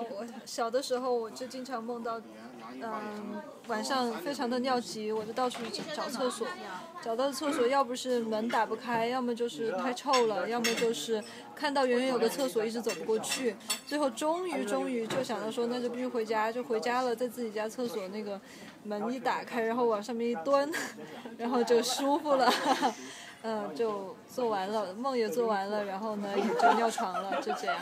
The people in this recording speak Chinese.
我小的时候我就经常梦到，嗯，晚上非常的尿急，我就到处找找厕所，找到厕所要不是门打不开，要么就是太臭了，要么就是看到远远有个厕所一直走不过去，最后终于终于就想到说那就必须回家，就回家了，在自己家厕所那个门一打开，然后往上面一蹲，然后就舒服了。嗯，就做完了，梦也做完了，然后呢，也就尿床了，就这样。